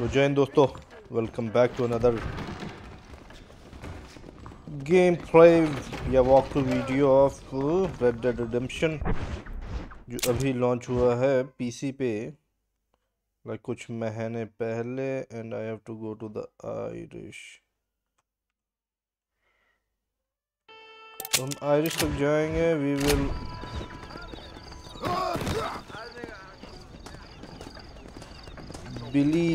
तो हिंद दोस्तों welcome back to another game play या walkthrough video of Red Dead Redemption जो अभी लॉन्च हुआ है पीसी पे। लाइक कुछ महीने पहले and I have to go to the Irish तो हम आयरिश तक जाएँगे। वी विल बिली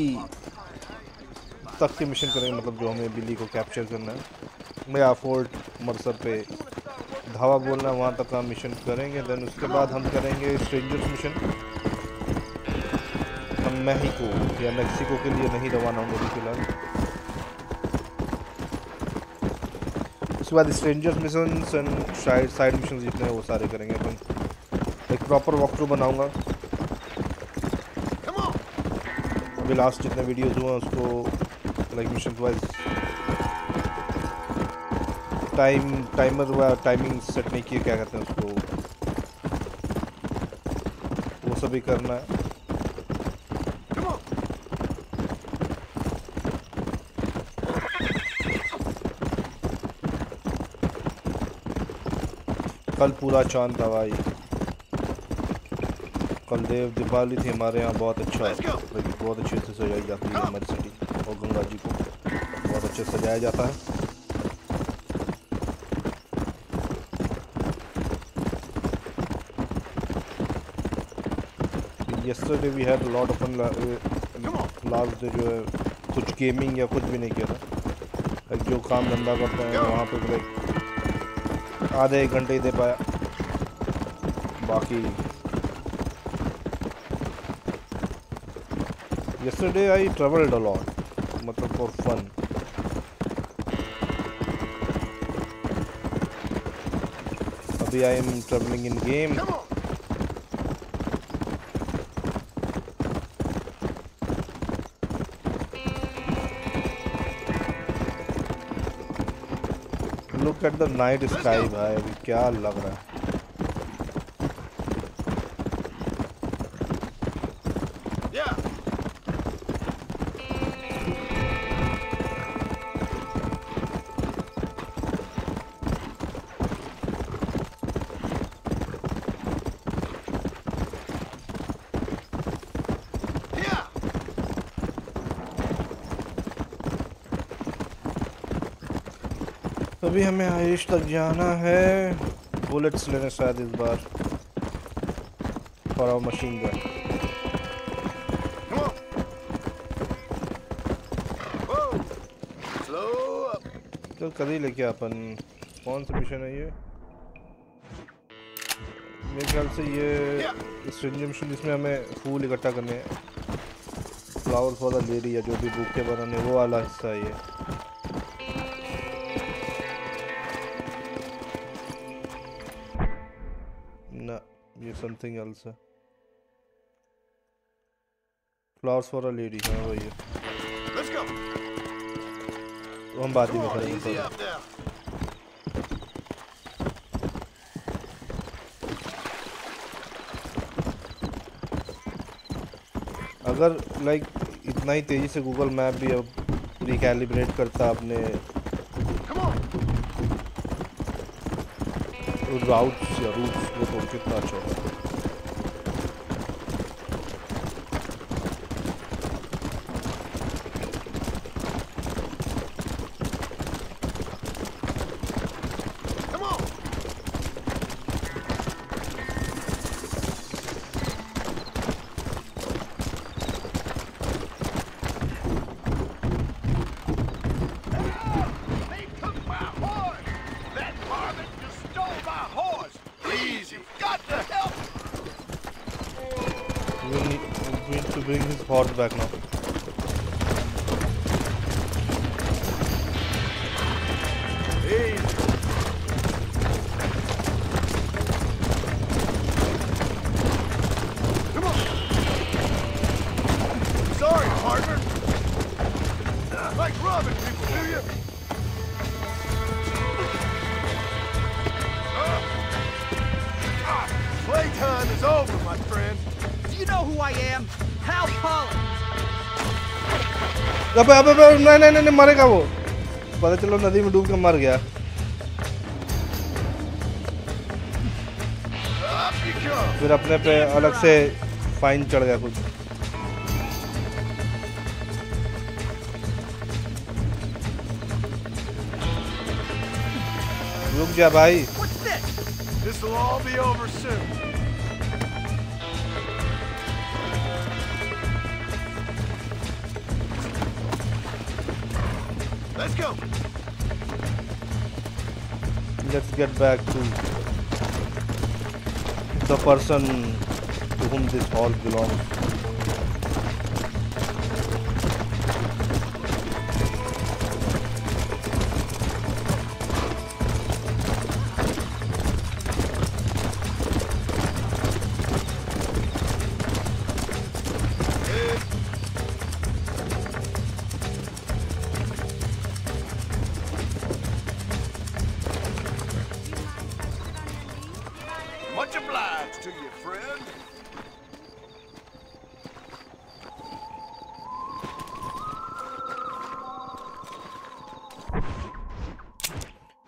तक के मिशन करेंगे मतलब जो हमें बिल्ली को कैप्चर करना है। या फोर्ट मरसर पे धावा बोलना है वहाँ तक का मिशन करेंगे देन उसके बाद हम करेंगे स्ट्रेंजर्स मिशन हम मैक्सिको या मैक्सिको के लिए नहीं रवाना होंगे अभी फ़िलहाल। उसके बाद strangers mission and side mission जितने वो सारे करेंगे। अपन एक प्रॉपर वॉक थ्रू बनाऊँगा। अभी लास्ट जितने वीडियोस हुए उसको like mission wise time timer व टाइमिंग सेट नहीं किए, क्या कहते हैं उसको? वो सभी करना है। कल पूरा चाँद था भाई कल देव दीपावली थी हमारे यहाँ बहुत अच्छा लाइक बहुत अच्छे से सजाई जाती है हमारी सिटी और गंगा जी को। बहुत अच्छे से सजाया जाता है। Yesterday we had a lot of fun last day जो है कुछ गेमिंग या कुछ भी नहीं किया था। जो काम धंधा करते हैं वहाँ पे आधे एक घंटे ही दे पाया। बाकी yesterday I traveled a lot मतलब for fun अभी I am traveling in game look at the night sky भाई अभी क्या लग रहा है हमें आयुष तक जाना है। बुलेट्स लेने शायद इस बार। फॉर मशीन गन तो कभी लेके अपन। कौन सा मिशन है ये? मेरे ख्याल से ये स्ट्रेंजर मिशन जिसमें हमें फूल इकट्ठा करने हैं। फ्लावर फॉर द लेडी या जो भी बुके बनाने वो वाला हिस्सा है ये। समथिंग एल्स है फ्लावर्स फॉर अ लेडी हाँ वही है। तो हम बाद ही में करेंगे अगर लाइक इतना ही तेज़ी से गूगल मैप भी अब रिकैलिब्रेट करता अपने राउट्स या रूट्स वो तो कितना अच्छा होगा forward back now. अबे अबे अबे नहीं नहीं नहीं मरेगा वो पता चलो नदी में डूब के मर गया. फिर अपने पे अलग से फाइन चढ़ गया कुछ रुक जा भाई? This will all be over soon. Get back to the person to whom this all belongs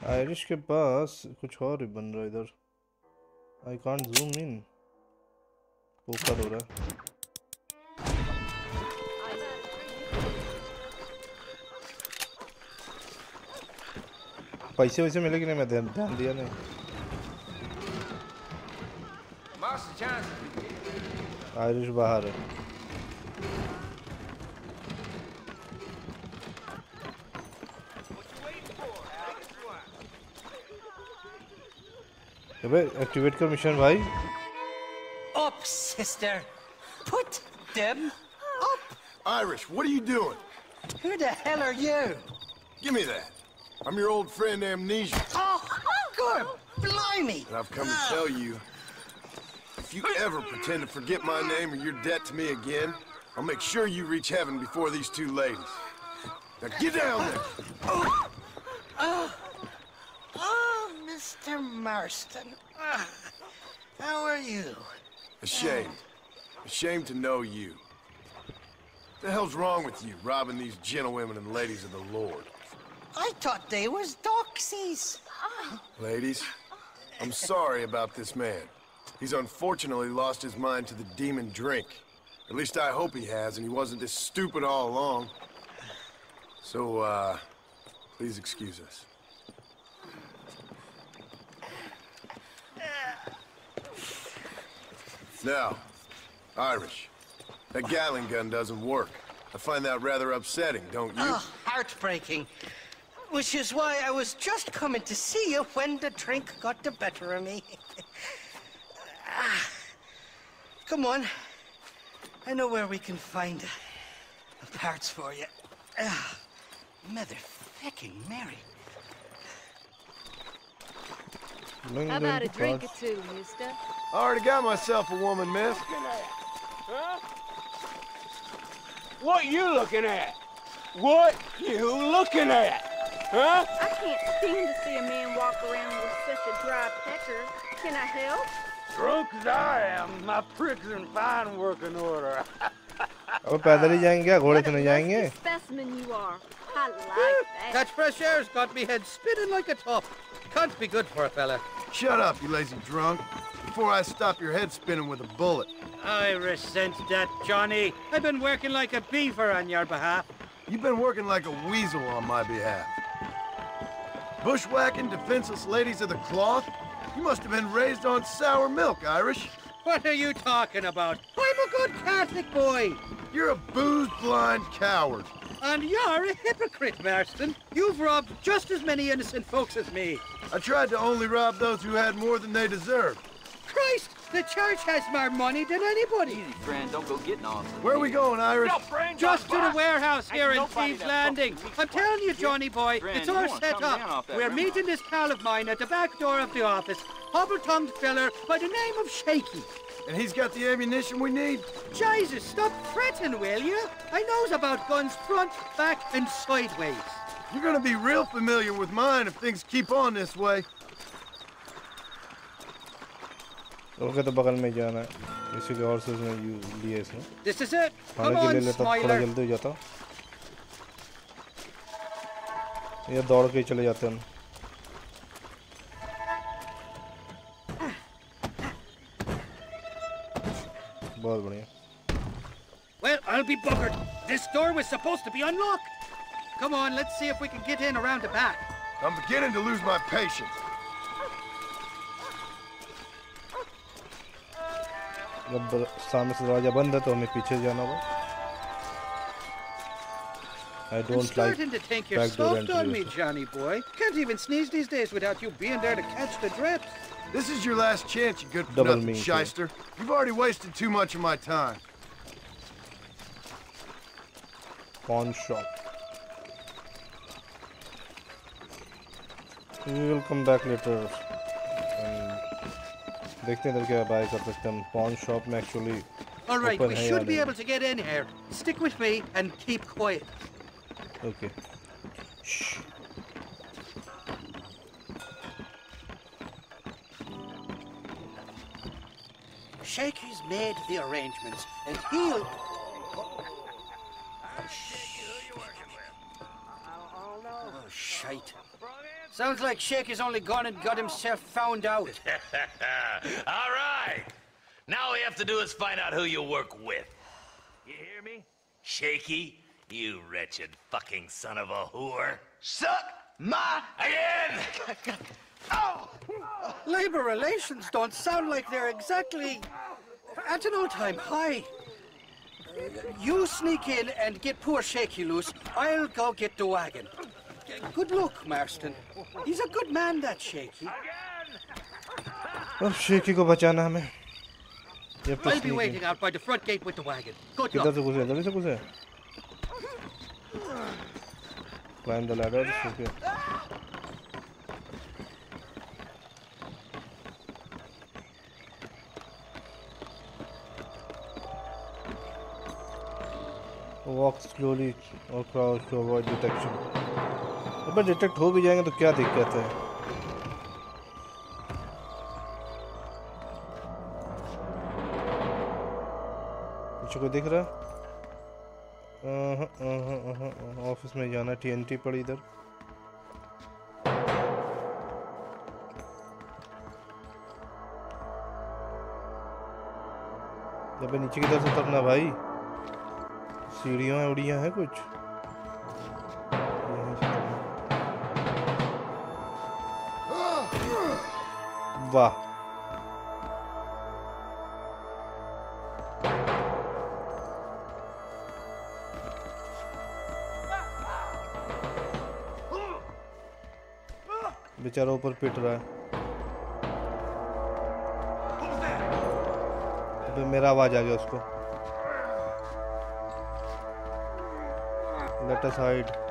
Irish के पास कुछ और ही बन रहा है इधर। I can't zoom in poker हो रहा है। पैसे वैसे मिले कि नहीं? मैं ध्यान ध्यान दिया नहीं। आयरिश बाहर है। अबे एक्टिवेट कर मिशन भाई Up, sister. Put them up. Irish, what are you doing? Who the hell are you? Give me that. I'm your old friend Amnesia, Oh, good. Blimey. and I've come to tell you if you ever pretend to forget my name or your debt to me again, I'll make sure you reach heaven before these two ladies. Now get down there. Oh, Mr. Marston. Ah, How are you? Ashamed. Ashamed to know you. The hell's wrong with you, robbing these gentlewomen and ladies of the Lord? I thought they was doxies. Ladies, I'm sorry about this man. He's unfortunately lost his mind to the demon drink. At least I hope he has, and he wasn't this stupid all along. So, uh, please excuse us. Now, Irish, that Gatling gun doesn't work. I find that rather upsetting, don't you? Oh, heartbreaking. Which is why I was just coming to see you when the drink got the better of me. Ah, Come on. I know where we can find the parts for you. Ah, Mother fucking Mary. Bring How them about a drink or two, mister? I already got myself a woman, miss. What you looking at? What you looking at? Huh? I can't stand to see a man walk around with such a dry pecker. Can I help? Drunk as I am, my prick's in fine working order. अब पैदल ही जाएंगे क्या घोड़े से नहीं What a जाएंगे lusty specimen you are. I like that. Catch fresh air's got me head spinning like a top. Can't be good for a fella. Shut up, you lazy drunk, before I stop your head spinning with a bullet. I resent that, Johnny. I've been working like a beaver on your behalf. You've been working like a weasel on my behalf. Bushwhacking defenseless ladies of the cloth? You must have been raised on sour milk, Irish. What are you talking about? I'm a good Catholic boy. You're a booze-blind coward. And you're a hypocrite, Marston. You've robbed just as many innocent folks as me. I tried to only rob those who had more than they deserved. Christ, the church has more money than anybody. Easy, friend. Don't go getting on. Where are we going, Irish? Just to the warehouse here in nobody Thieves Landing. I'm telling you, Johnny boy, Friend, it's all set up. We're rim meeting this pal of mine at the back door of the office, hobble-tongued fella by the name of Shaky. And he's got the ammunition we need? Jesus, stop fretting, will you? I knows about guns front, back, and sideways. You're gonna be real familiar with mine if things keep on this way. This is it. Come on, ले ये दौड़ के चले जाते हैं बहुत बढ़िया Well, I'll be buggered. This door was supposed to be unlocked. Come on, let's see if we can get in around the back. I'm beginning to lose my patience. जब द- सामने से दरवाजा बंद है तो हमें पीछे जाना होगा आई I'm don't like starting to think you're backdoor soft on me, entries. Johnny boy. Can't even sneeze these days without you being there to catch the drips. This is your last chance, you good for Double nothing mean, too. shyster. You've already wasted too much of my time. pawn shop we will come back later and देखते हैं इधर क्या bye कर सकते हैं हम pawn shop में actually All right, Open we है should या be नहीं? able to get in here. Stick with me and keep quiet. okay Shh. Shaky's made the arrangements, and he'll. Oh, oh shite. Sounds like Shaky's only gone and got himself found out. All right. Now all we have to do is find out who you work with. You hear me? Shaky, you wretched fucking son of a whore. Suck my again! oh! Labor relations don't sound like they're exactly at an all-time high. You sneak in and get poor Shaky loose. I'll go get the wagon. Good luck, Marston. He's a good man, that Shaky. अब Shaky को बचाना हमें ये तो I'll be sneak है। waiting out by the front gate with the wagon. Good किधर luck. से घुसे इधर से घुसे Climb the ladder okay walk slowly or crouch to avoid detection अबे डिटेक्ट हो भी जाएँगे तो क्या दिक्कत है कोई दिख रहा है ऑफ़िस में जाना टीएनटी पड़ी इधर। जब नीचे की तरफ़ से उतरना भाई। सीढ़ियाँ उड़ियाँ हैं कुछ। वाह। बेचारा ऊपर पिट रहा है। अबे मेरा आवाज़ आ गया उसको। लेट अस हाइड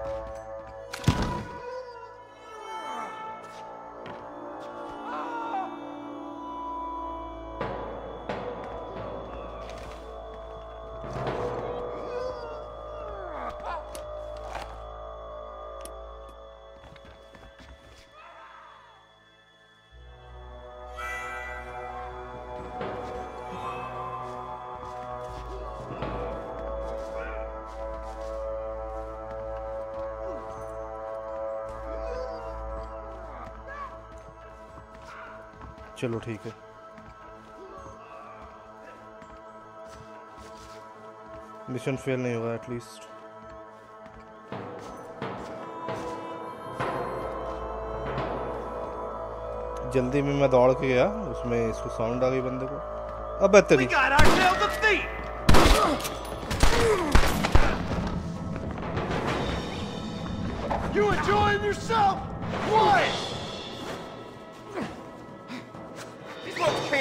चलो, ठीक है मिशन फेल नहीं होगा एटलीस्ट जल्दी में मैं दौड़ के गया, उसमें इसको साउंड आ गई बंदे को अब तेरी! You enjoying yourself? What?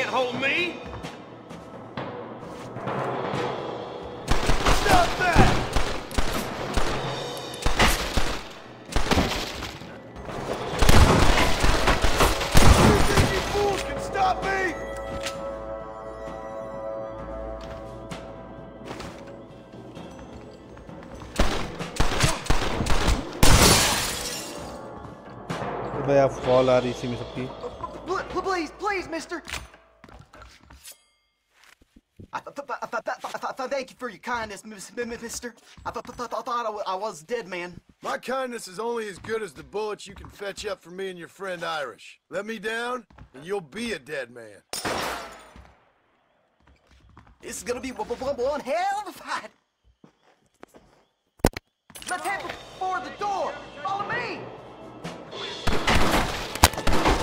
can't hold me! Stop that! You think you fools can stop me? भाई आप फॉल आ रही इसी में सबकी Pl- Please, please, mister. I th- th- th- th- th- th- thank you for your kindness, Miss- M- M- Mister. I, th- th- th- thought I was dead man. My kindness is only as good as the bullets you can fetch up for me and your friend Irish. Let me down, and you'll be a dead man. This is gonna be one, one, one hell of a fight. Let's head for the door. Follow me.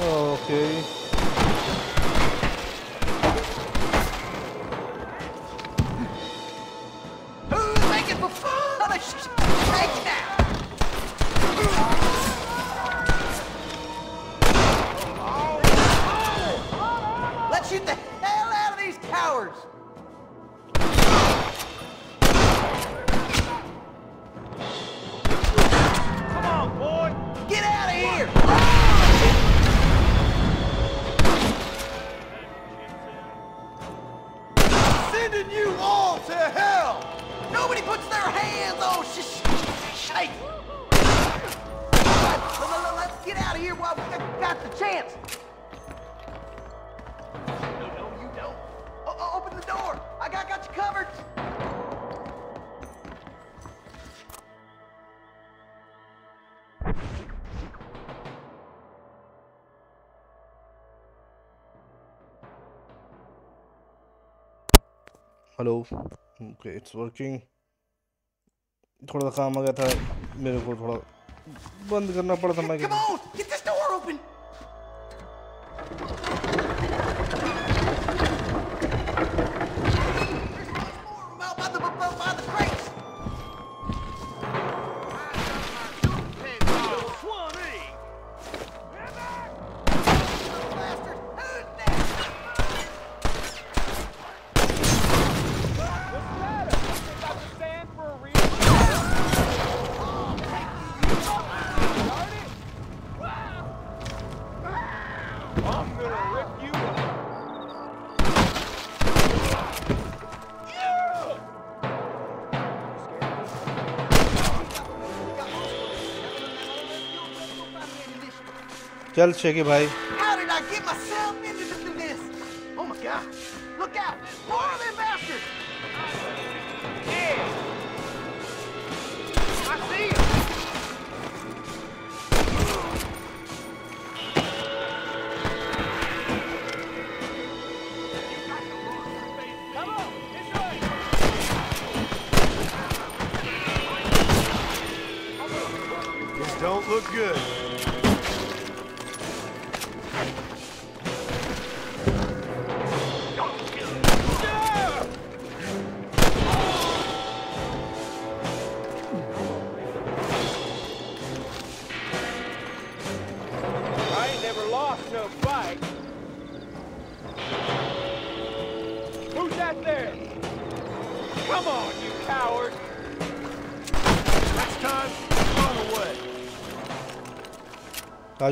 Oh, okay. For fun? Take that. Let's shoot the hell out of these cowards. Come on, boy. Get out of here! Sending you all to hell! Nobody puts their hands on sh sh shake. Let's get out of here while we got- the chance. No, no, you don't. O- open the door. I got, got you covered. Hello okay it's working थोड़ा सा काम आ गया था मेरे को थोड़ा बंद करना पड़ा था मैं into this- this? Oh my god. Look out! More of them bastards! Yeah. I see him. Come on, this. This don't look good.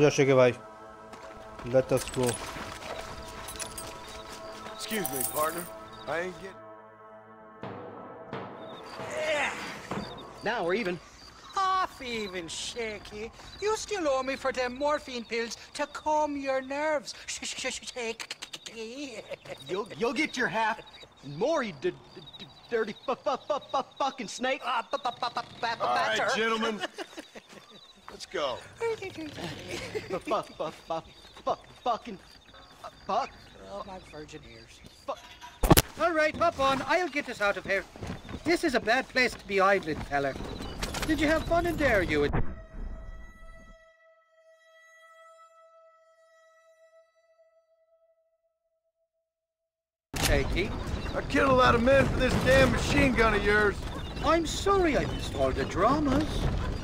आ जाओ शेके भाई let us go Excuse me, partner. I ain't getting... Now we're even. Half even, Shaky. You still owe me for them morphine pills to calm your nerves. Shaky. You'll you'll get your half and more, you d- d- d- dirty fu- fu- fu- fu- fucking snake. Ah, bu- bu- bu- bu- bu- All right, butter. gentlemen. Let's go. Fu- fu- fu- fu- fu- Fucking fuck. Oh, my virgin ears. All right, hop on. I'll get us out of here. This is a bad place to be idling, fella. Did you have fun in there, you? and- Shaky. I killed a lot of men for this damn machine gun of yours. I'm sorry I missed all the dramas.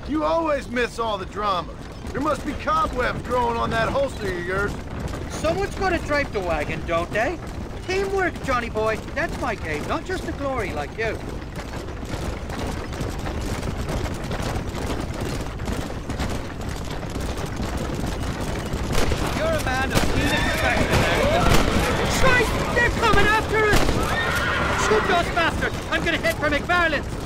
You always miss all the drama. There must be cobwebs growing on that holster of yours. Someone's got to drive the wagon, don't they? Teamwork, Johnny boy. That's my game, not just the glory like you. You're a man of keen inspection, Christ! They're coming after us! Shoot those bastards! I'm gonna head for MacFarlane's!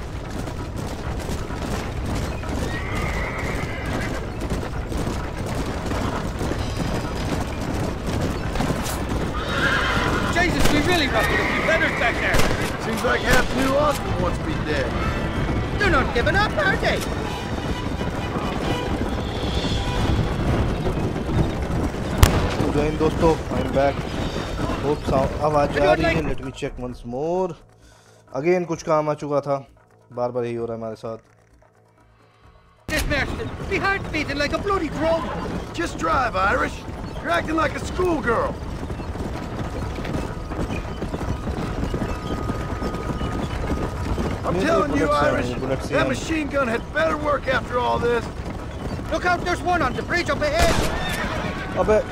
Really ruffled a few feathers back there. Seems like half New Austin wants me dead. They're not giving up, are they? जय दोस्तों I am back hope आवाज़ आ रही है let me check once more again कुछ काम आ चुका था बार बार यही हो रहा है हमारे साथ This Marston, be heart beating like a bloody drum. Just drive, Irish. You're acting like a schoolgirl. I'm telling you, Irish, that machine gun had better work after all this. Look out, there's one on the bridge up ahead. I bet.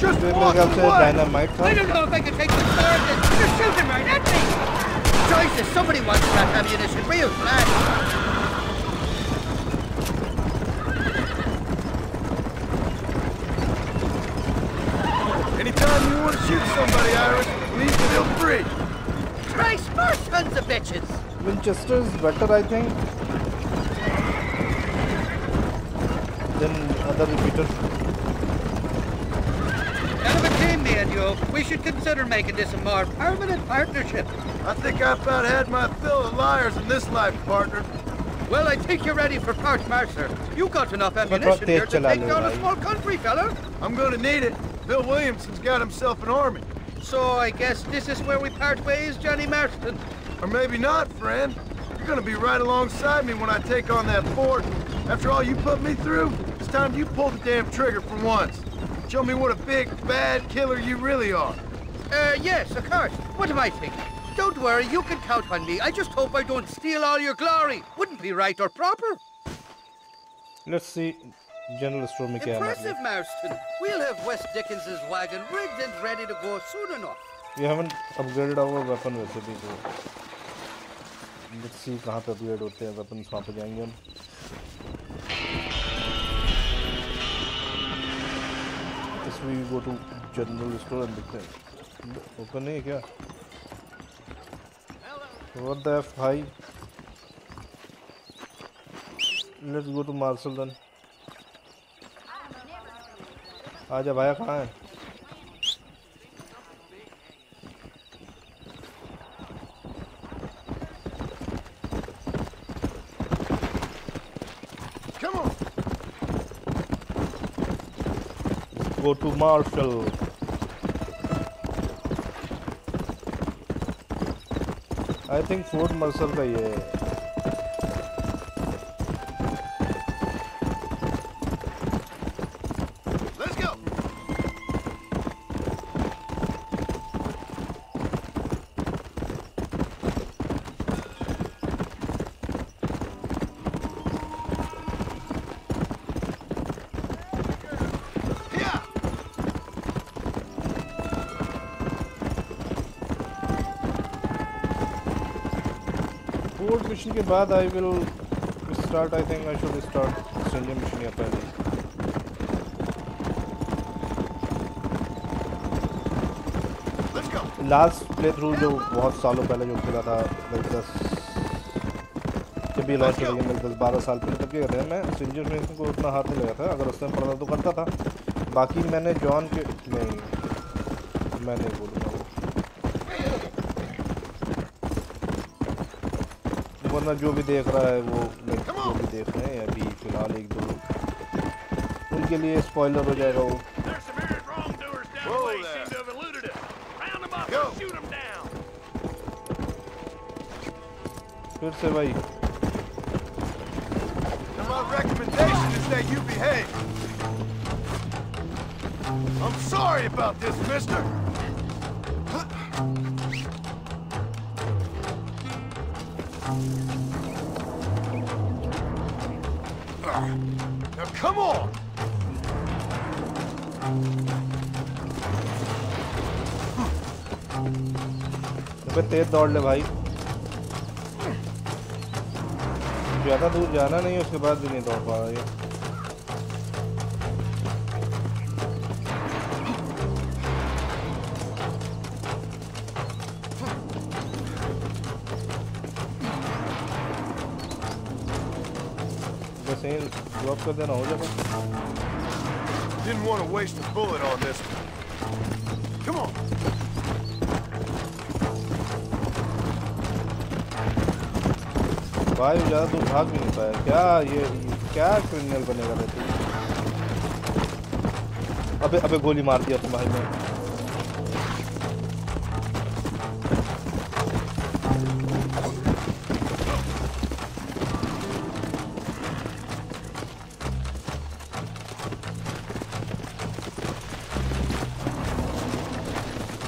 Just walk dynamite. I don't know if I can take the sword. They're shooting right at me. Jesus, somebody wants that ammunition real fast. Anytime you want to shoot somebody, Irish, leave the hill free. Winchester's of bitches! Winchester is better, I think, than other repeater. Kind of a team, me and you. We should consider making this a more permanent partnership. I think I have about had my fill of liars in this life, partner. Well, I think you're ready for Fort Mercer. You got enough ammunition here to take down a small country, fella. I'm gonna need it. Bill Williamson's got himself an army. So I guess this is where we part ways, Johnny Marston. Or maybe not, friend. You're gonna be right alongside me when I take on that fort. After all you put me through, it's time you pull the damn trigger for once. Show me what a big, bad killer you really are. Uh, yes, of course. What am I thinking? Don't worry, you can count on me. I just hope I don't steal all your glory. Wouldn't be right or proper. let's see general store में क्या है हमारे Impressive, Marston. We'll have West Dickens's wagon rigged and ready to go soon enough. we haven't upgraded our weapon वैसे भी तो let's see कहाँ पे upgrade होते हैं weapons वहाँ पे जाएँगे हम Yes, we go to general store and देखते हैं ओपन नहीं है क्या what the f भाई let's go to marshal then आजा भाया कहाँ है go to Marshall. I think Fort Marshall का ये है के बाद I will start I think I should start stranger mission या पहले लास्ट प्ले थ्रू जो बहुत सालों पहले जो खेला था लाइक दस जब भी लॉन्च किया लाइक दस बारह साल पहले तब क्या कहते हैं मैं स्ट्रेंजर मिशन को उतना हाथ नहीं लगा था। अगर उस उसमें पढ़ता तो करता था। बाकी मैंने जॉन के नहीं मैं नहीं बोलूँगा वो वरना जो भी देख रहा है वो like, जो भी देख रहे हैं अभी फिलहाल एक दो उनके लिए स्पॉइलर हो जाएगा वो There's some errant wrongdoers down Whoa the way. there. Seem to have eluded us. Round them up Go. and shoot them down. फिर से भाई And my recommendation is that you behave. I'm sorry about this, mister. अबे तेज दौड़ ले भाई। ज़्यादा दूर जाना नहीं, उसके बाद भी नहीं दौड़ पा रहा ये। Didn't want to waste a bullet on this भाई ज़्यादा दूर भाग नहीं पाया क्या ये, क्या क्रिमिनल बनेगा रे तू? अबे अबे गोली मार दिया तुम भाई ने।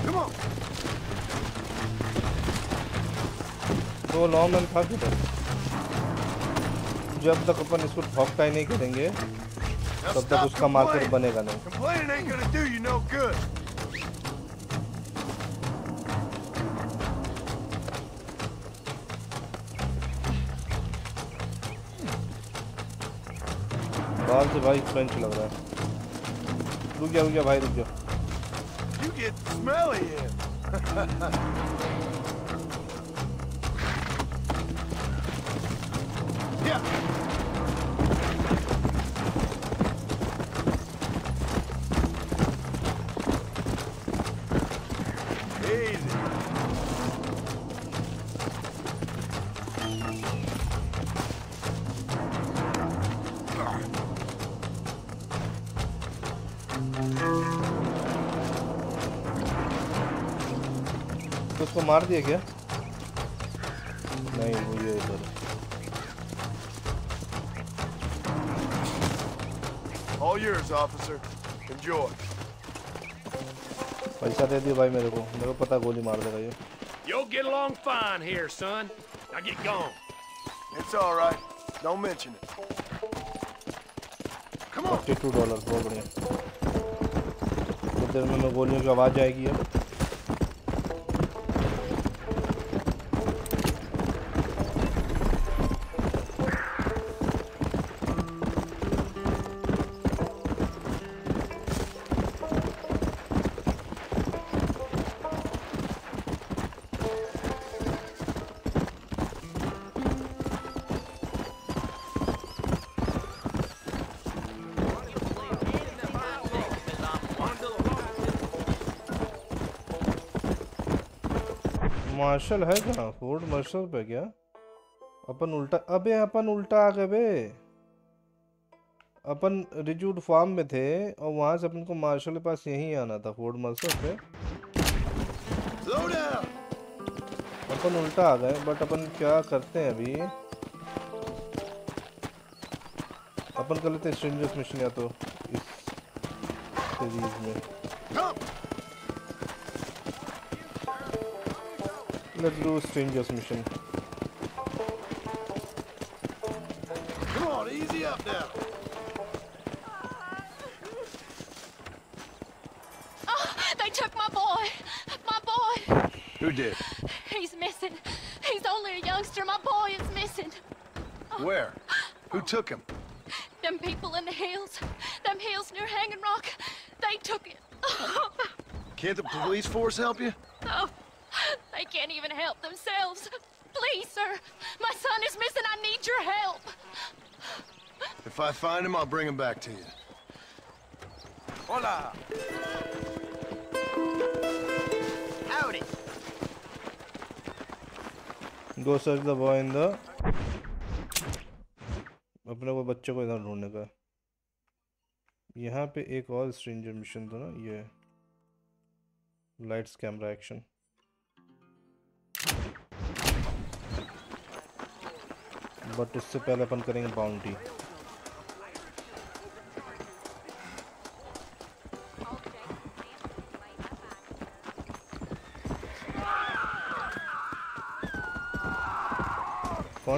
Come on. जब तक अपन इसको ठोकता ही नहीं करेंगे। तब तक उसका मार्केट बनेगा नहीं. बाल से भाई फ्रेंच लग रहा है। रुक जा रुक जा भाई रुक जा। मार दिया क्या नहीं वो ये इधर All yours, officer. Enjoy. पैसा दे दिया भाई मेरे को मेरे को पता गोली मार देगा ये You'll get along fine here, son. Now get gone. It's all right. Don't mention it. Come on. Forty two dollar बहुत बढ़िया में मैं गोलियों की आवाज़ आएगी अब मार्शल है कहाँ फोर्ड मार्शल पे क्या? अपन उल्टा, अबे अपन उल्टा आ गए बे। अपन रिजूड फार्म में थे और वहाँ से अपन को मार्शल के पास यहीं आना था, फोर्ड मार्शल पे। अपन उल्टा आ गए, बट अपन क्या करते हैं अभी? अपन कर लेते हैं स्ट्रेंजर्स मिशन या तो इस सीरीज़ में। Let's do Stranger's mission. Come on, easy up now. Oh, they took my boy. My boy. Who did? He's missing. He's only a youngster. My boy is missing. Oh. Where? Who took him? Them people in the hills. Them hills near Hanging Rock. They took him. Ah. Can't the police force help you? I find him, I'll bring him back to you. Hola. Howdy. Go search the boy in the अपने को बच्चे को इधर ढूँढने का यहाँ पे एक और स्ट्रेंजर मिशन था ना ये लाइट्स कैमरा एक्शन बट उससे पहले अपन करेंगे bounty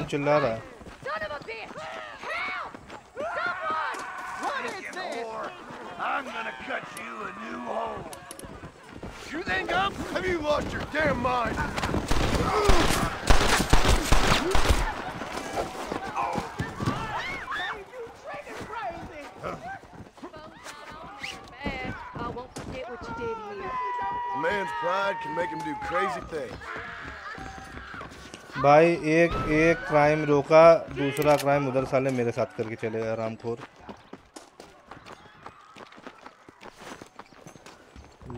this? I'm gonna cut you a new hole. You think I'm? Have you lost your damn mind? Bad. I won't forget what you did here. A man's pride can make him do crazy things. भाई, एक एक crime रोका, दूसरा crime उधर साले मेरे साथ करके चले गए रामखोर।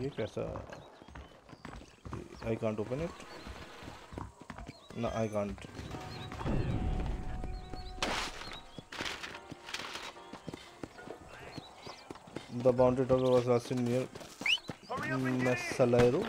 ये कैसा? आई कांट ओपन इट ना I can't the boundary tower was lost in near Messalero.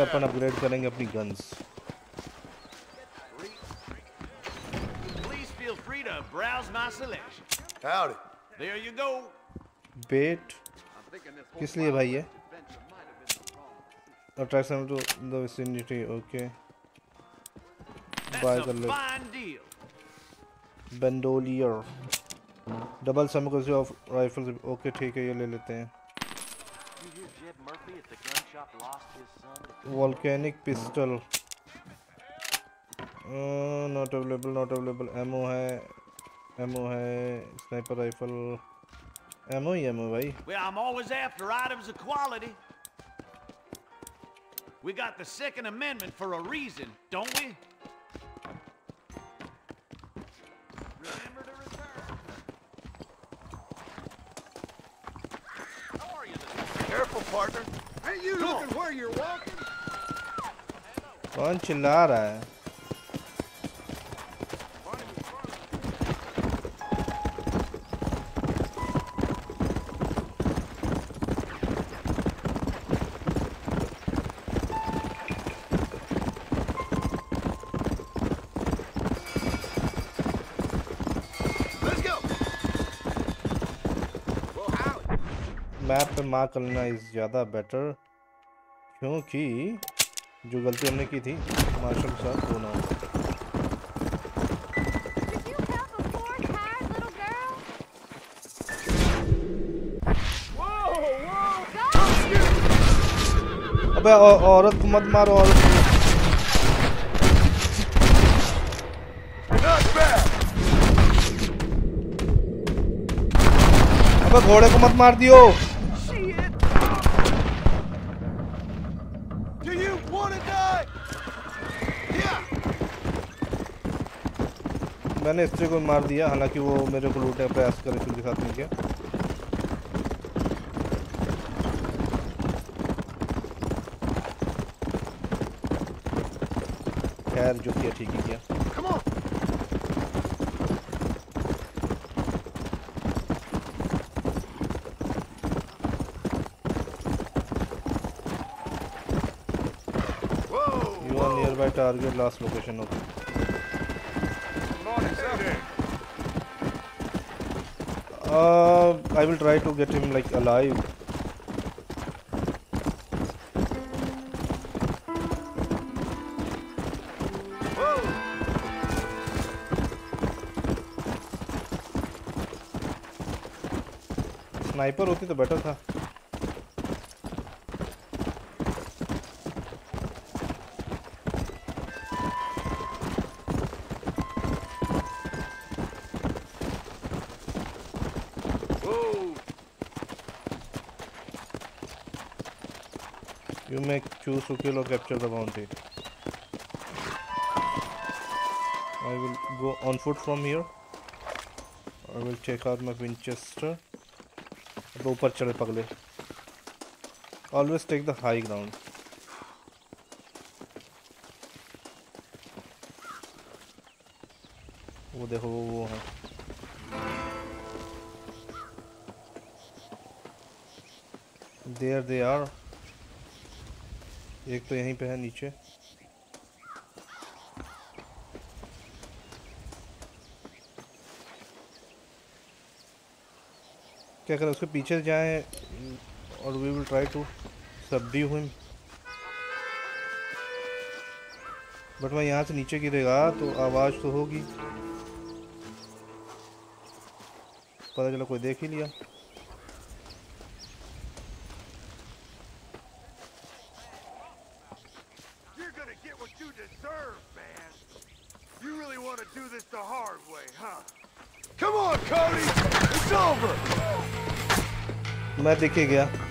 पहले अपन अपग्रेड करेंगे अपनी गन्स. बेट किस लिए भाई है attraction to the vicinity okay bye कर ले बेंडोलियर डबल समकोसी ऑफ़ राइफल ओके ठीक है ये ले लेते हैं. volcanic pistol. Uh, not available not available ammo hai ammo hai sniper rifle. Ammo hi ammo bhai. Well i'm always after items of quality. We got the second amendment for a reason don't we? Hey, you looking where you're walking? कौन चिल्ला रहा है map पे mark करना is ज़्यादा better क्योंकि जो गलती हमने की थी मार्शल के साथ वो ना हो! अबे औरत को मत मारो औरत. अबे घोड़े को मत मार दियो मैंने स्त्री को मार दिया हालाँकि वो मेरे को लूटने का प्रयास करे फिर साथ नहीं किया खैर जो किया ठीक ही किया. Whoa. You are nearby I will try to get him like alive. Sniper होती तो बेटर था choose उकेलो capture the bounty I will go on foot from here I will check out my Winchester अब ऊपर चढ़े पगले. Always take the high ground वो देखो, वो वो है. देयर दे आर एक तो यहीं पे है, नीचे। क्या करें, उसके पीछे जाएँ और वी विल ट्राई टू सब सबड्यू हिम बट मैं यहाँ से नीचे गिरेगा तो आवाज़ तो होगी। पता चला कोई देख ही लिया You're gonna get what you deserve, man. You really want to do this the hard way, huh? Come on, Cody. It's over. मैं देखे गया।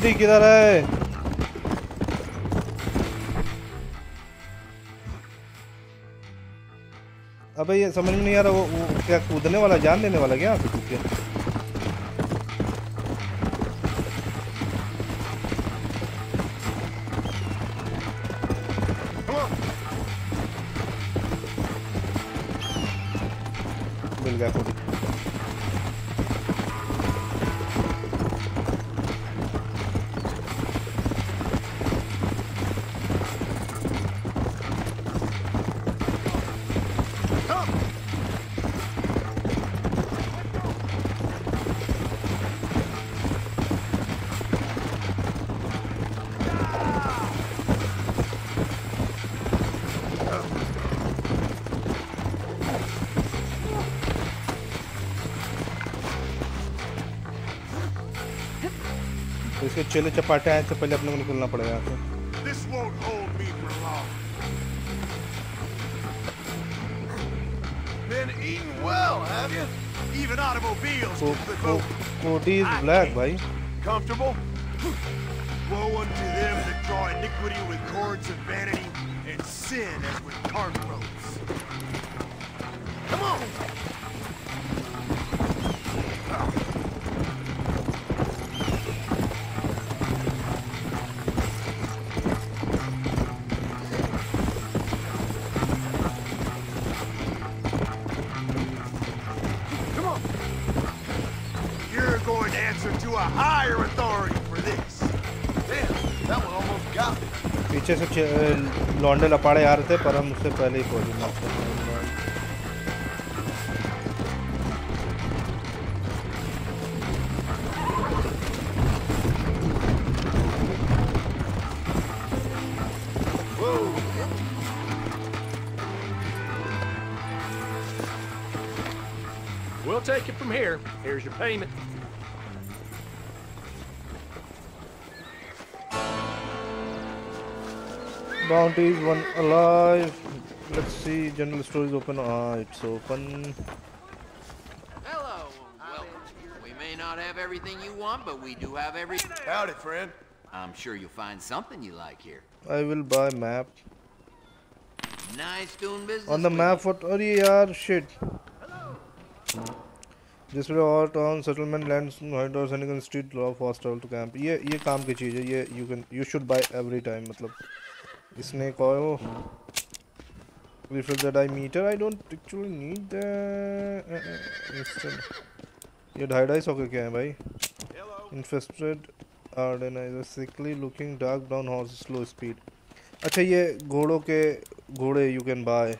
कोडी किधर है? अबे ये समझ में नहीं आ रहा वो, वो क्या कूदने वाला जान देने वाला क्या? कूद के चेले चपाटे आए से पहले अपने को निकलना पड़ेगा यहाँ से This won't hold me for long. Been eating well, have you? Even automobiles को, can flip को, over. कोडी इज ब्लैक भाई Comfortable? Woe unto them that draw iniquity with cords of vanity and sin as with cart लौंडे लपाड़े आ रहे थे पर हम उससे पहले ही कोडी मार सकते We'll take it from here. Here's your payment. Bounty is one alive. Let's see. General store is open. Ah, it's open. Hello, welcome. We may not have everything you want, but we do have every... Howdy, friend. I'm sure you'll find something you like here. I will buy map. Nice doing business On the with map what? अरे यार shit. This way all town settlement lands white or Senegal street law fast travel to camp. ये ये काम की चीज है ये you can you should buy every time मतलब Snake oil. Refill the diameter. I don't actually need the Uh, ये ढाई ढाई सौ के क्या है भाई infested आर्डेनाइजर sickly looking dark brown horse slow speed अच्छा ये घोड़ों के घोड़े you can buy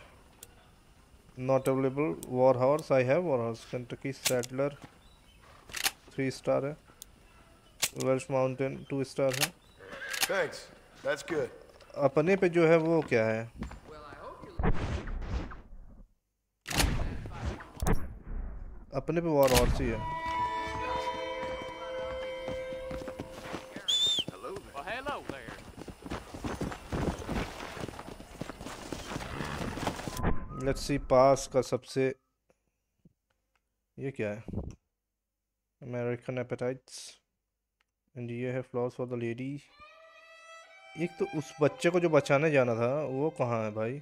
not available war horse I have war horse Kentucky settler three star है वेल्स माउंटेन टू स्टार है Thanks. That's good. अपने पे जो है वो क्या है? अपने पे वॉर हॉर्स ही। है. लेट्स सी पास का सबसे ये क्या है? अमेरिकन एपेटाइट्स एंड ये है फ्लॉस फॉर द लेडी एक तो उस बच्चे को जो बचाने जाना था वो कहाँ है भाई?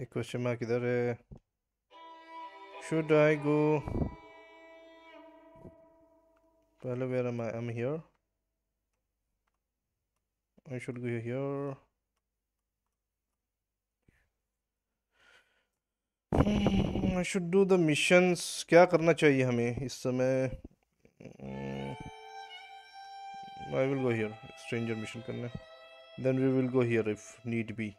एक क्वेश्चन मार्क इधर है शुड आई गो पहले where am I am here I should go here I should do the missions क्या करना चाहिए हमें इस समय? I will go here stranger mission करने. Then we will go here if need be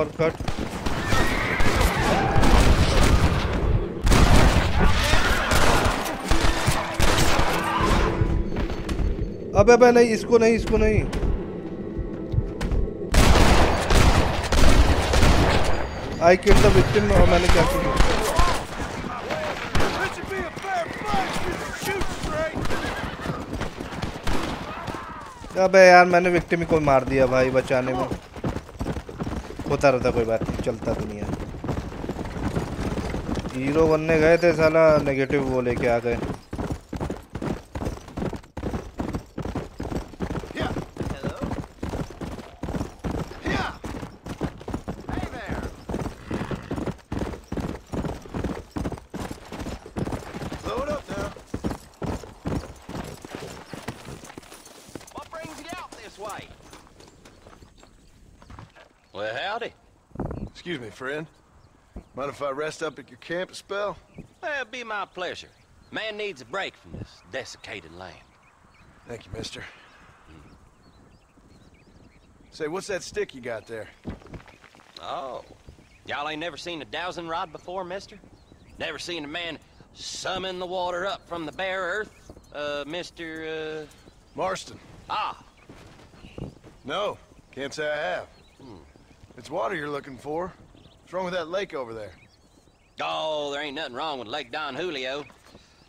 power cut. अबे अबे, नहीं, इसको नहीं इसको नहीं आई किल द विक्टिम और मैंने क्या किया. अबे यार, मैंने विक्टिम को मार दिया भाई, बचाने में होता रहता, कोई बात नहीं, चलता दुनिया। हीरो बनने गए थे साला नेगेटिव वो लेके आ गए। Excuse me, friend. Mind if I rest up at your camp a spell? It'd be my pleasure. Man needs a break from this desiccated land. Thank you, mister. Say, what's that stick you got there? Oh. Y'all ain't never seen a dowsing rod before, mister? Never seen a man summon the water up from the bare earth? Uh, Mr. Uh... Marston. Ah. No, can't say I have. It's water you're looking for. What's wrong with that lake over there? Oh, there ain't nothing wrong with Lake Don Julio.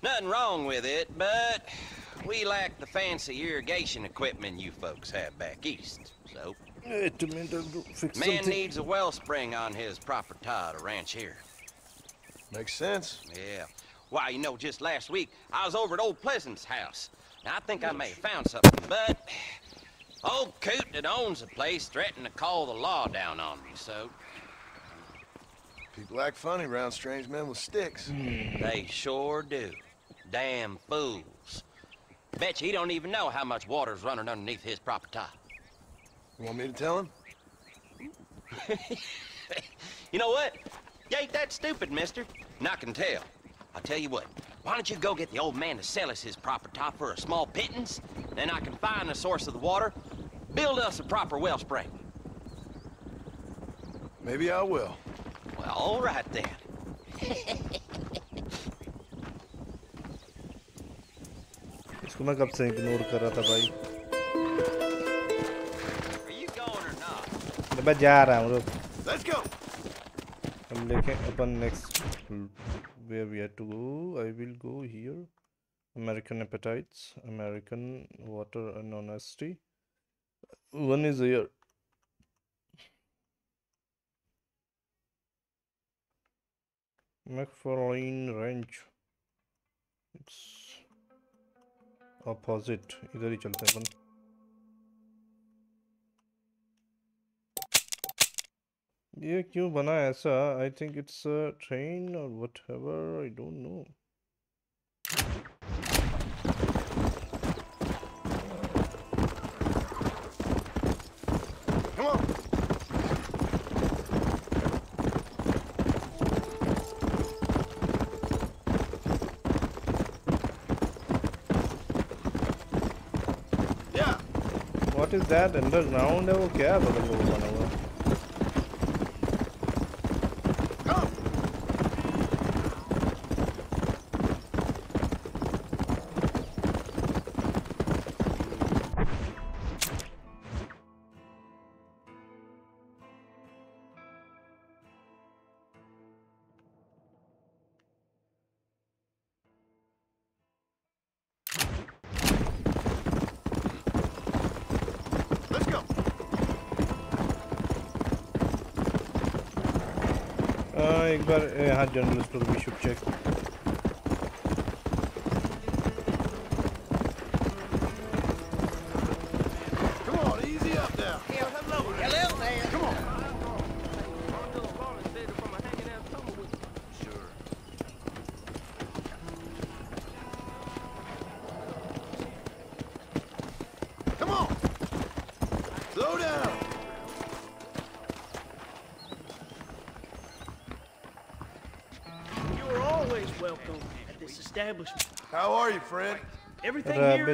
Nothing wrong with it, but we lack the fancy irrigation equipment you folks have back east. So, Wait a minute, I'll fix man something. needs a wellspring on his proper tie to ranch here. Makes sense. Yeah. Why, you know, just last week, I was over at old Pleasant's house. Now, I think I may have found something, but old Coot that owns the place threatened to call the law down on me, so People act funny around strange men with sticks. Hmm. they sure do. Damn fools. Bet you he don't even know how much water's running underneath his proper tie. You want me to tell him? You know what? You ain't that stupid, mister. And I can tell. I'll tell you what. Why don't you go get the old man to sell us his proper top for a small pittance? Then I can find the source of the water, build us a proper wellspring. Maybe I will. Well, all right then. इसको मैं कब से ignore कर रहा था भाई तो मैं जा रहा हूँ रुक Let's go. हम देखें अपन next where we have to go I will go here American appetites American water and honesty one is here MacFarlane Ranch. It's opposite. इधर ही चलते हैं अपन. ये क्यों बना ऐसा? I think it's a train or whatever. I don't know. Is that underground है वो क्या है बगल में वो बना हुआ tekrar e, her canımız durmuş yapacak.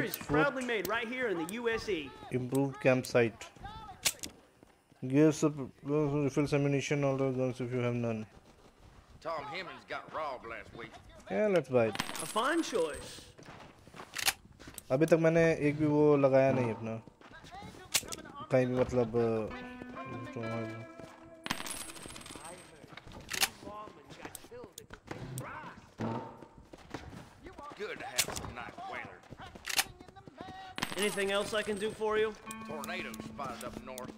is foot. proudly made right here in the E. USE. Improved campsite. Gears up, refills ammunition, all the guns if you have none. Tom Hemmings got robbed last week. Yeah, let's buy it. A fine choice. अभी तक मैंने एक भी वो लगाया नहीं अपना कहीं भी मतलब अ, तो Anything else I can do for you? Tornadoes spotted up north.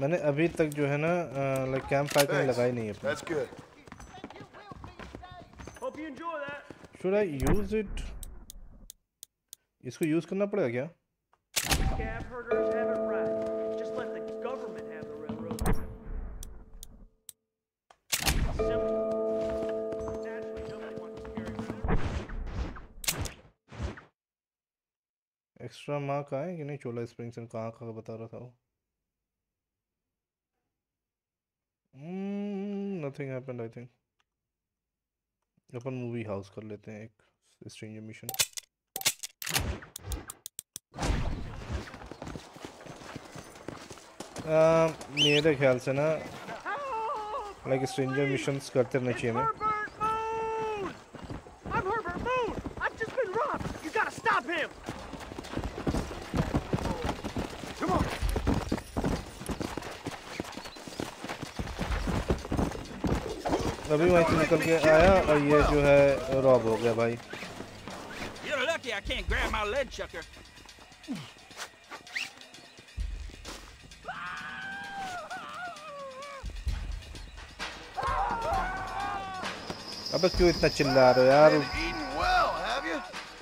मैंने अभी तक जो है ना लाइक कैंप फायर कहीं Thanks. लगाई नहीं है अपना That's good. Hope you enjoy that. Should I use it इसको यूज करना पड़ेगा क्या एक्स्ट्रा मार्क आए कि नहीं? चोला स्प्रिंग्स में कहाँ कहाँ बता रहा था वो? नथिंग हैपेंड आई थिंक अपन मूवी हाउस कर लेते हैं एक स्ट्रेंजर मिशन मेरे ख्याल से ना लाइक स्ट्रेंजर मिशंस करते रहना चाहिए हमें अभी वहीं से निकल के आया और ये जो है रॉब हो गया भाई You're lucky I can't grab my lead chucker. अबे क्यों इतना चिल्ला रहे हो यार Eating well, have you?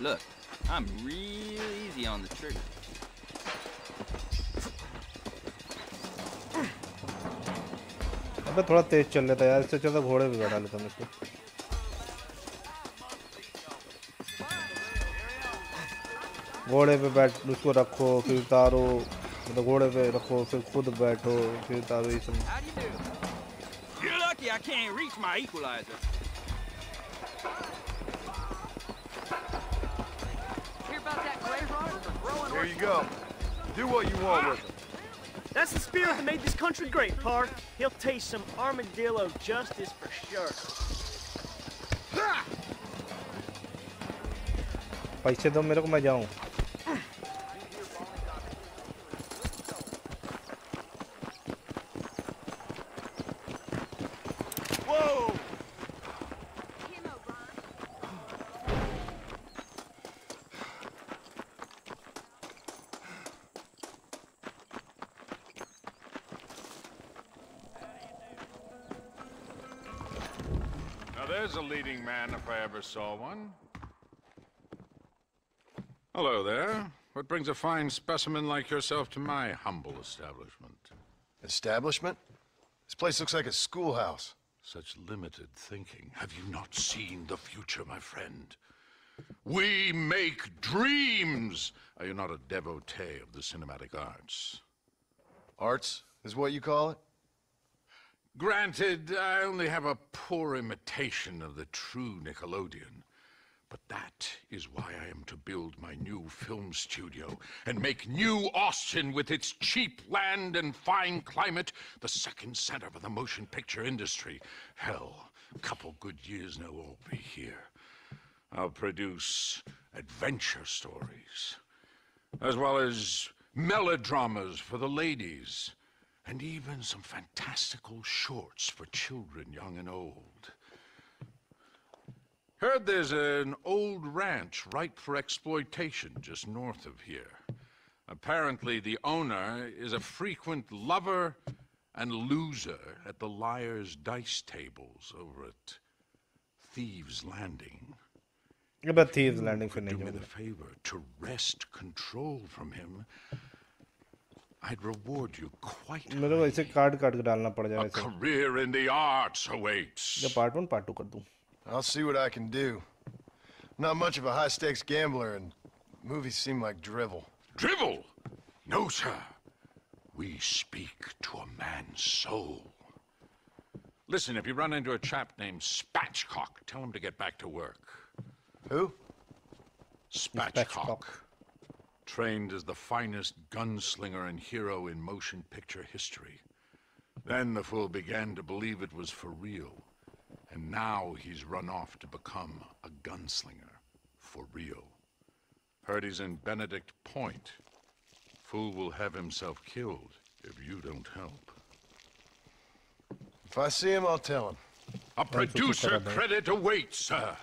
Look, I'm real easy on the trigger. अबे थोड़ा तेज चल लेता यार इससे चलता तो घोड़े भी बैठा लेता मैं इसको घोड़े पे बैठ उसको रखो फिर उतारो मतलब घोड़े पे रखो फिर खुद बैठो फिर उतारो ये सब। There you go. Do what you want with it. That's the spirit that made this country great, Park. He'll taste some armadillo justice for sure. पैसे दो मेरे को मैं जाऊं Man if I ever saw one. Hello there. What brings a fine specimen like yourself to my humble establishment? Establishment? This place looks like a schoolhouse. Such limited thinking. Have you not seen the future, my friend? We make dreams! Are you not a devotee of the cinematic arts? Arts is what you call it? Granted, I only have a poor imitation of the true Nickelodeon. But that is why I am to build my new film studio and make New Austin, with its cheap land and fine climate, the second center for the motion picture industry. Hell, a couple good years now I'll be here. I'll produce adventure stories, as well as melodramas for the ladies, and even some fantastical shorts for children young and old. Heard there's an old ranch ripe for exploitation just north of here. Apparently, the owner is a frequent lover and loser at the liar's dice tables over at Thieves' Landing. अबे thieves landing फिर Do नहीं me the जाऊंगा favor to wrest control from him. I'd reward you quite मेरे को इसे काट काट के डालना पड़ जाएगा a इसे career in the arts awaits. या पार्ट वन पार्ट टू कर दूं I'll see what I can do. Not much of a high stakes gambler, and movies seem like drivel. Drivel? No, sir. We speak to a man's soul. Listen, if you run into a chap named Spatchcock, tell him to get back to work. Who? Spatchcock. Trained as the finest gunslinger and hero in motion picture history. Then the fool began to believe it was for real. And now he's run off to become a gunslinger. For real. Heard he's in Benedict Point. Fool will have himself killed if you don't help. If I see him, I'll tell him. A producer credit awaits, sir.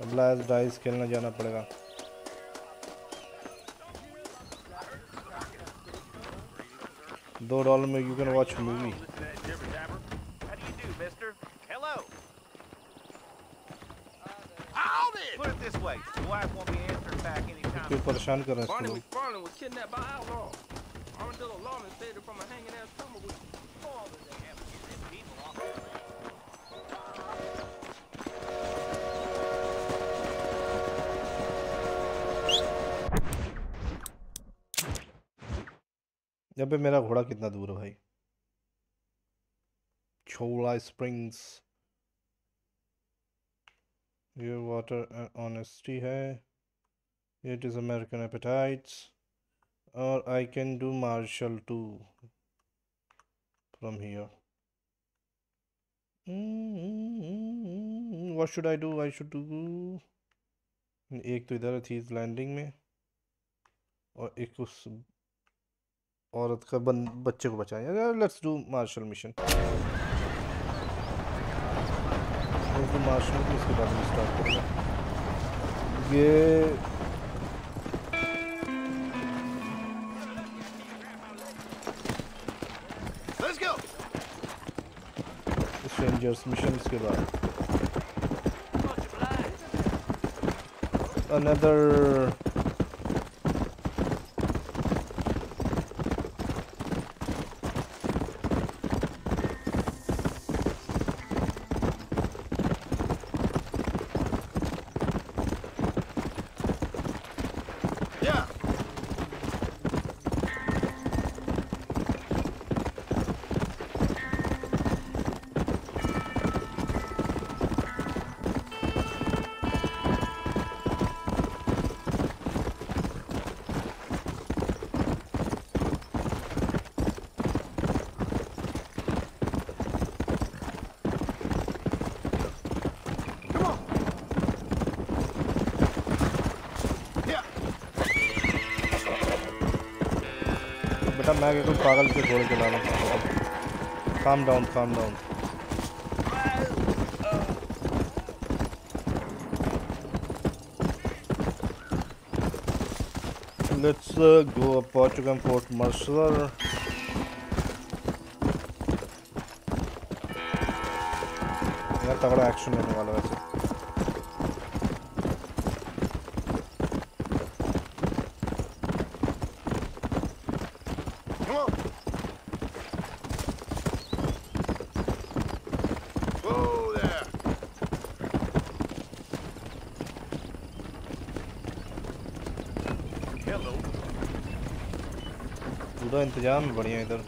अब last dice खेलने जाना पड़ेगा Lord Olimer, you're gonna watch a movie. Put it this way, the wife won't be answering back anytime. Bonnie MacFarlane was kidnapped by outlaw. Armadillo lawman saved her from a hanging ass. अबे मेरा घोड़ा कितना दूर है भाई? छोला springs. ये water honesty है। It is American appetites और I can do marshal to from here what should I do I should do एक तो इधर थी लैंडिंग में। और एक उस औरत का बन बच्चे को बचाया let's do marshal mission marshal उसके बाद में स्टार्ट करेंगे। ये. स्ट्रेंजर्स मिशन के बाद। Another Yeah. Come on. Yeah. क्या कोई पागल से घोड़े चलाना काम डाउन काम down Let's uh, go up Portugal Port Mercer. तगड़ा एक्शन होने वाला वैसे Come on. Whoa there. Hello. पूरा इंतज़ाम है बढ़िया इधर।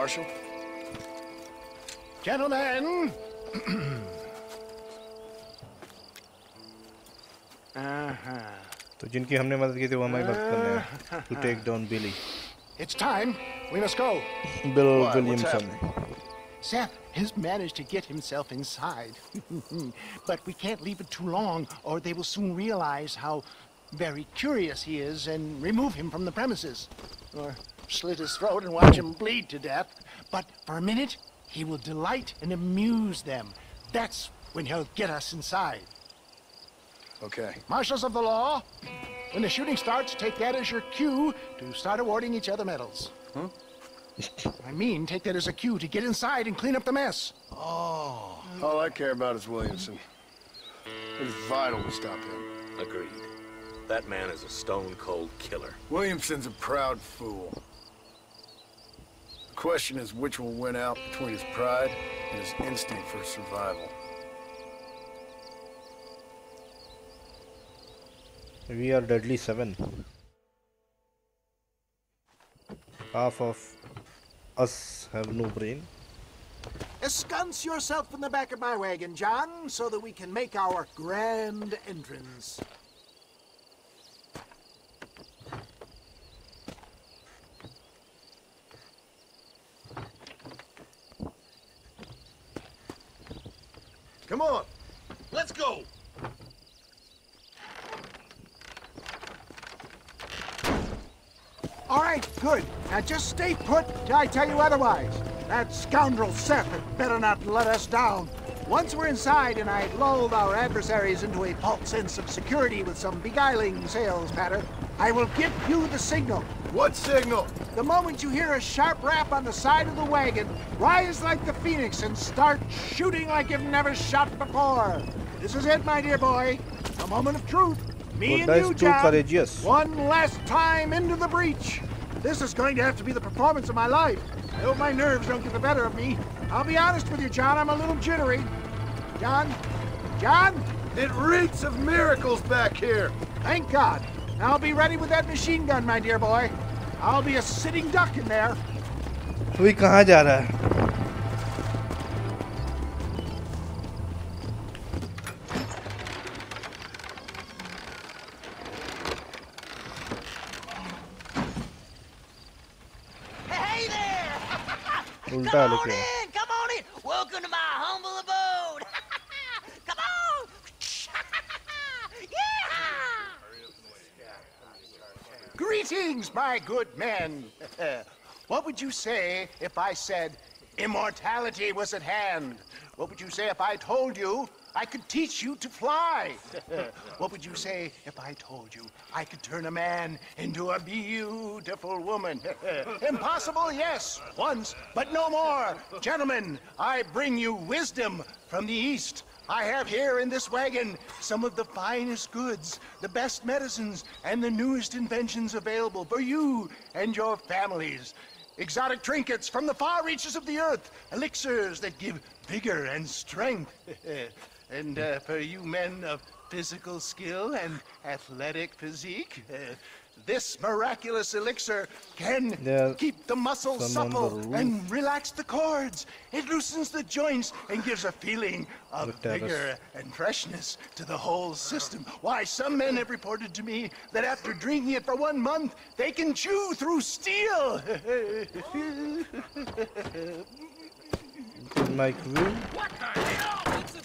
Marshal. Gentlemen. तो जिनकी हमने मदद की थी वो हमारी मदद करने हैं to take down Billy It's time. We must go. Bill Why, what's Williamson happening? Seth has managed to get himself inside. but we can't leave it too long, or they will soon realize how very curious he is and remove him from the premises. Or slit his throat and watch him bleed to death. But for a minute, he will delight and amuse them. That's when he'll get us inside. Okay. Marshals of the law, when the shooting starts, take that as your cue to start awarding each other medals. Huh? Hmm? I mean, take that as a cue to get inside and clean up the mess. Oh. All I care about is Williamson. It is vital to stop him. Agreed. That man is a stone-cold killer. Williamson's a proud fool. The question is which will win out between his pride and his instinct for survival. We are deadly seven. Half of us have no brain. Ensconce yourself in the back of my wagon, John, so that we can make our grand entrance. Come on, let's go. All right, good. Now just stay put till I tell you otherwise. That scoundrel Seth had better not let us down. Once we're inside and I've lulled our adversaries into a false sense of security with some beguiling sales patter, I will give you the signal. What signal? The moment you hear a sharp rap on the side of the wagon, rise like the phoenix and start shooting like you've never shot before. This is it, my dear boy. A moment of truth. Me Buddha and is you, too John. courageous. One last time into the breach. This is going to have to be the performance of my life. I hope my nerves don't get the better of me. I'll be honest with you, John. I'm a little jittery. John? John? It reeks of miracles back here. Thank God. I'll be ready with that machine gun, my dear boy. I'll be a sitting duck in there. कोई कहाँ जा रहा है Come on लेके in, come on in. Welcome to my humble abode. come on. Greetings, my good men. what would you say if I said immortality was at hand? What would you say if I told you I could teach you to fly? what would you say if I told you I could turn a man into a beautiful woman? Impossible, yes, once, but no more. Gentlemen, I bring you wisdom from the East. I have here in this wagon some of the finest goods, the best medicines, and the newest inventions available for you and your families. Exotic trinkets from the far reaches of the earth, elixirs that give vigor and strength. and uh, for you men of physical skill and athletic physique, uh, this miraculous elixir can Yeah, keep the muscles some on the supple and relax the cords. It loosens the joints and gives a feeling of The vigor and freshness to the whole system. Why, some men have reported to me that after drinking it for one month, they can chew through steel. microwave What the hell?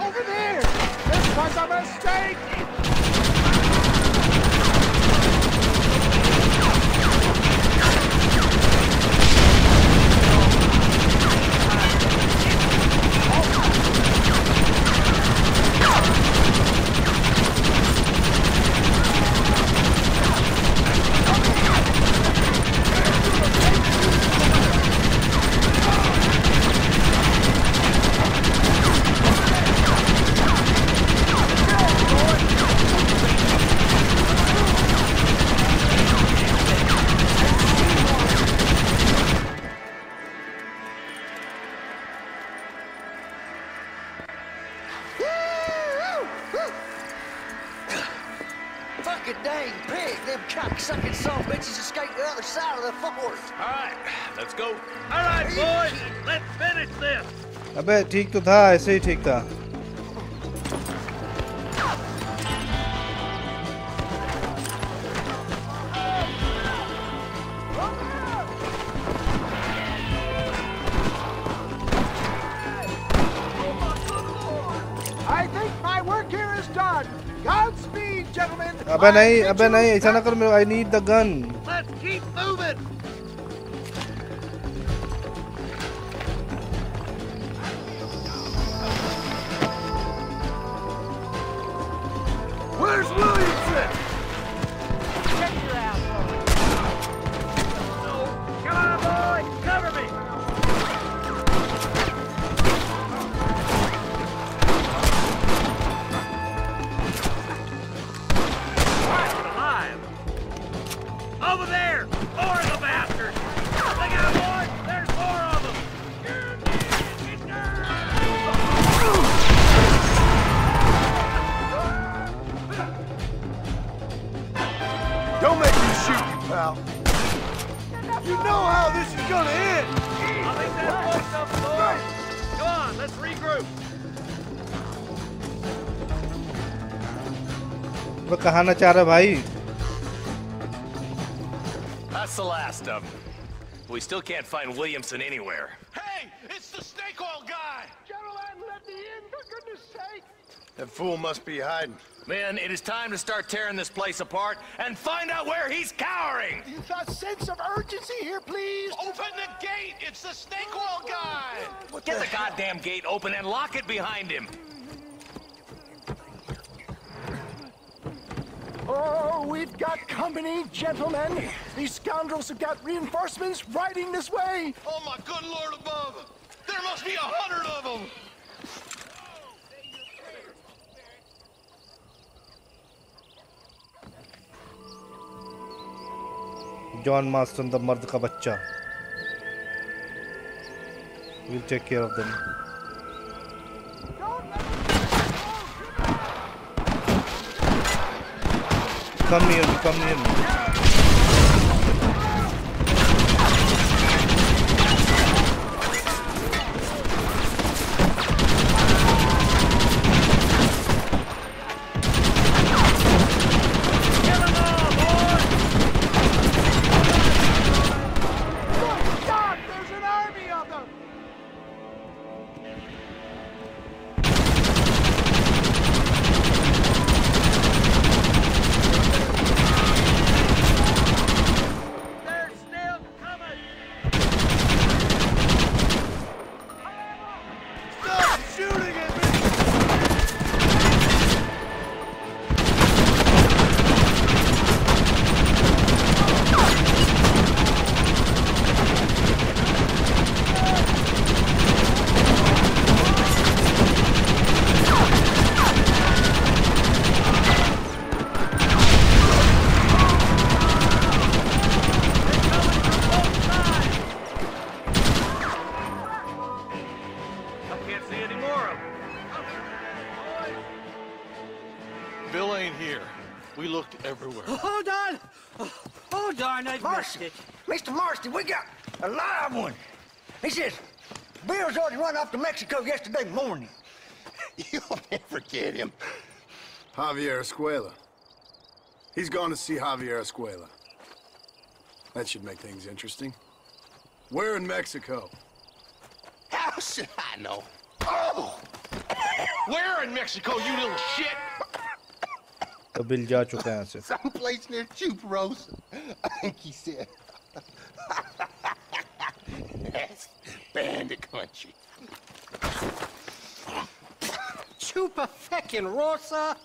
Over There. This was a mistake! अबे ठीक तो था ऐसे ही ठीक था। अबे नहीं अबे नहीं ऐसा ना कर मेरे आई नीड द गन वो कहा ना चाह रहा भाई That's the last of them. We still can't find Williamson anywhere. Hey, it's the snake oil guy! Gentlemen, let me in, for goodness sake. That fool must be hiding. Men, it is time to start tearing this place apart and find out where he's cowering! A sense of urgency here, please. Open the gate! It's the snake oil guy! Get the goddamn gate open and lock it behind him! Oh, we've got company, gentlemen. These scoundrels have got reinforcements riding this way. Oh, my good lord above. There must be a hundred of them. John Marston, the mard ka. We'll take care of them. caminho, do caminho. never get him. Javier Escuela. He's gone to see Javier Escuela. That should make things interesting. Where in Mexico? How should I know? Oh! Where in Mexico, you little shit? तो bill जा चुका है यहाँ से Someplace near Chuparosa. I think he said. That's bandit country. Chupa feckin' Rosa.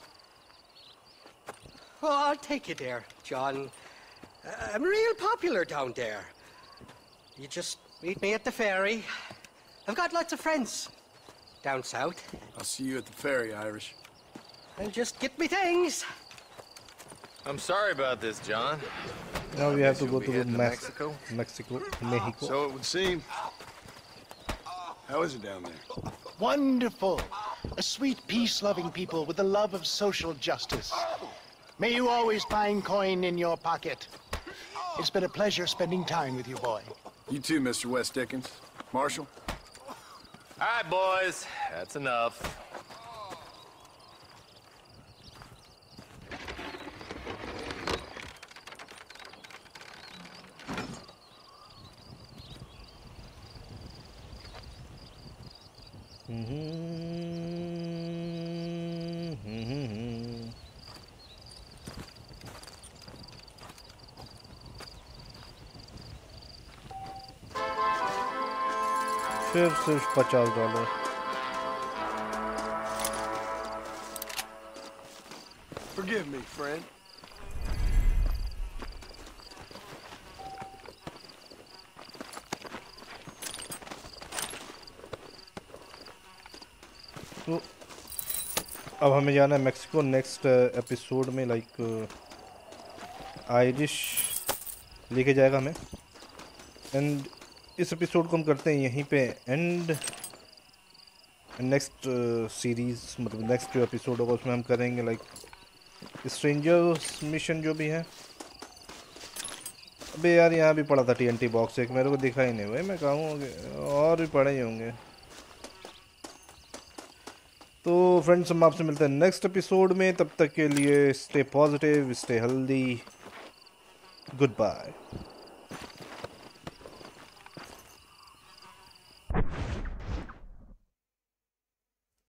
Well, I'll take you there, John. Uh, I'm real popular down there. You just meet me at the ferry. I've got lots of friends down south. I'll see you at the ferry, Irish. And just get me things. I'm sorry about this, John. now we have to go to to Mex- Mexico? Mexico Mexico So it would seem. How is it down there? Wonderful. A sweet, peace-loving people with the love of social justice. May you always find coin in your pocket. It's been a pleasure spending time with you, boy. You too, Mr. West Dickens. Marshall? All right, boys. That's enough. सिर्फ़ पचास dollar Forgive me, friend. तो अब हमें जाना है Mexico next episode में like Irish लेके जाएगा हमें एंड इस एपिसोड को हम करते हैं यहीं पे एंड नेक्स्ट सीरीज़ मतलब नेक्स्ट जो एपिसोड होगा, उसमें हम करेंगे लाइक स्ट्रेंजर्स मिशन जो भी है। अबे यार, यहाँ भी पड़ा था टीएनटी बॉक्स एक, मेरे को दिखा ही नहीं भाई, मैं कहूँ और भी पड़े ही होंगे। तो फ्रेंड्स हम आपसे मिलते हैं नेक्स्ट एपिसोड में, तब तक के लिए stay positive stay healthy goodbye